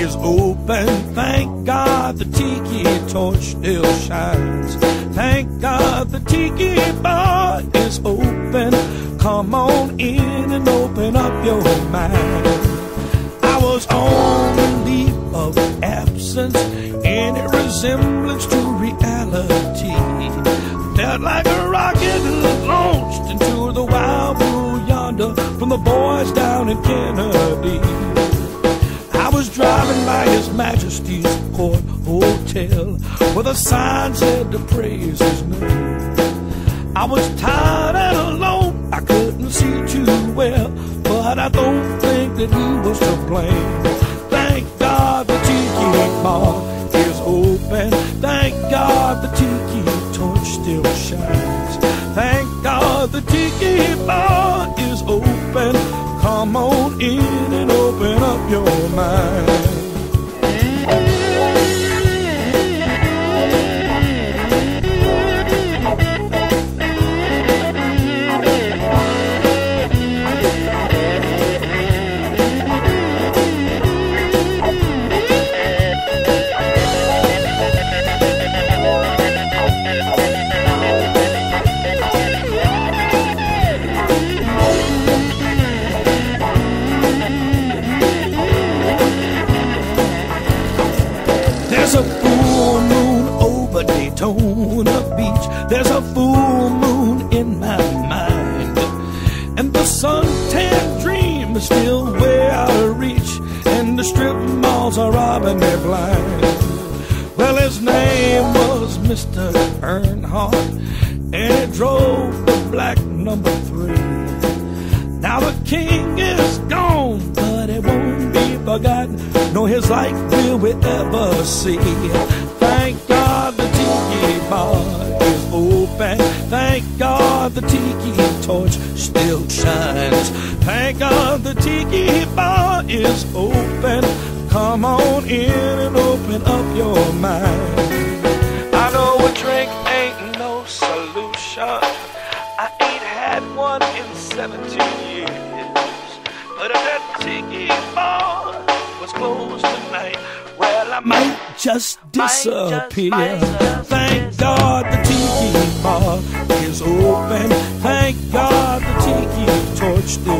is open. Thank God the tiki torch still shines. Thank God the tiki bar is open. Come on in and open up your mind. I was on leave of absence, any resemblance to reality. Felt like a rocket launched into the wild blue yonder from the boys down in Kennedy. Was driving by His Majesty's Court Hotel where the sign said to praise His name. I was tired and alone, I couldn't see too well, but I don't think that he was to blame. In and open up your mind. Daytona Beach. There's a full moon in my mind. And the suntan dream is still way out of reach. And the strip malls are robbing me blind. Well, his name was Mr. Earnhardt. And he drove the black number three. Now the king is gone, but it won't be forgotten. Nor his like will we ever see. Still shines. Thank God the tiki bar is open. Come on in and open up your mind. I know a drink ain't no solution. I ain't had one in 17 years. But if that tiki bar was closed tonight, well, I might just disappear. Thank God the tiki bar is open. Thank God the tiki torch still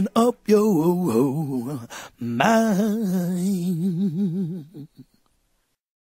open up your mind.